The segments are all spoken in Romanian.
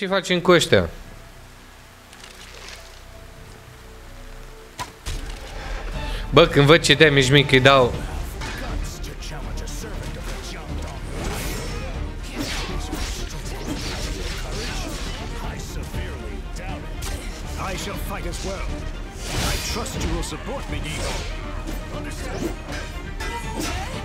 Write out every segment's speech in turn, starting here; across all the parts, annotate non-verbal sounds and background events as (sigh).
Ce facem cu ăștia? Bă, când văd ce damage mic îi dau I shall fight as well. I trust you will support me, Nico. Understood.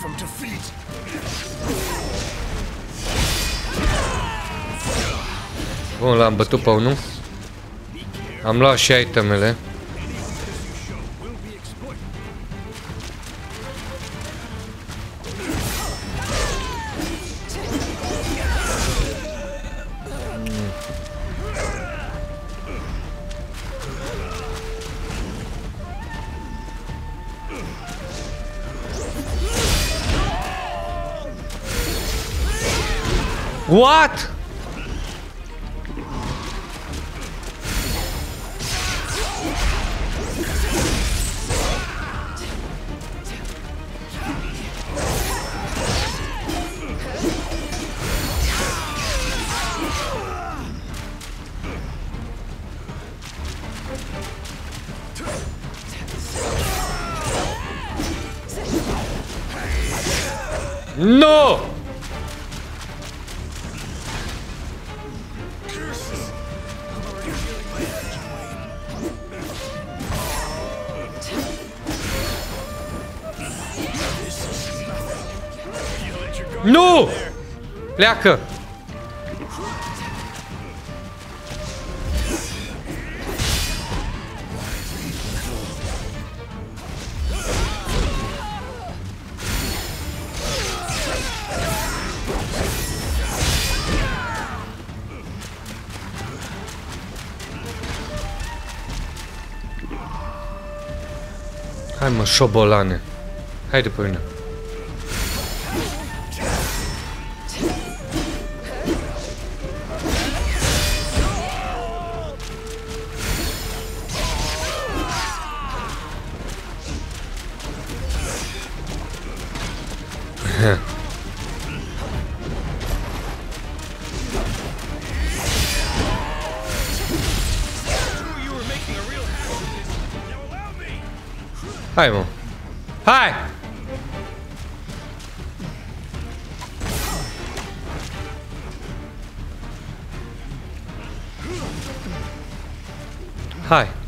From defeat. Bun, l-am bătut pe unul Am luat și itemele What? No! Nu! Pleacă! Hai mă, șobolane. Haide pe mine. (laughs) Hi, Mo. Hi! Hi.